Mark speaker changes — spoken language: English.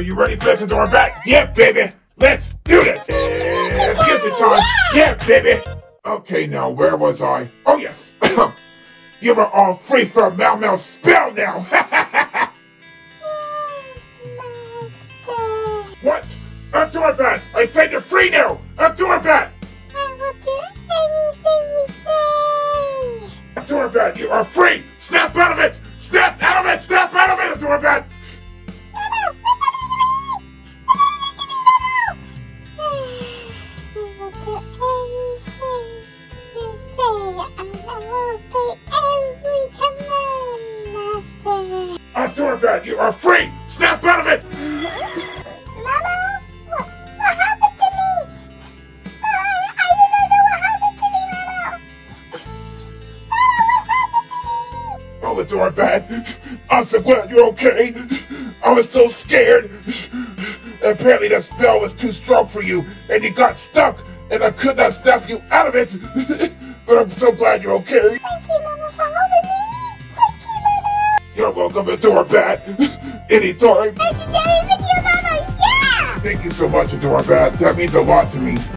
Speaker 1: Are you ready for this, Adorabat? Yeah, baby. Let's do this. Let's It's gift time. Yeah, baby. Okay, now where was I? Oh yes. you are all free from Mao Mao's spell now. what? Adorabat! I said you're free now. Adorabat!
Speaker 2: I will do anything you say.
Speaker 1: Adorabat, you are free! Snap out of it! Snap out Adorabat, you are free! Snap out of it!
Speaker 2: Mama, what, what happened to me? I, I didn't know what happened to me, Mama. Mama, what happened to me?
Speaker 1: Oh, Adorabat, I'm so glad you're okay. I was so scared. Apparently that spell was too strong for you, and you got stuck, and I could not snap you out of it. but I'm so glad you're okay.
Speaker 2: Thank you, Mama, for helping me. Thank you, Mama.
Speaker 1: You're welcome, Adorabat. Anytime.
Speaker 2: Legendary video, Mama. Yeah.
Speaker 1: Thank you so much, Adorabat. That means a lot to me.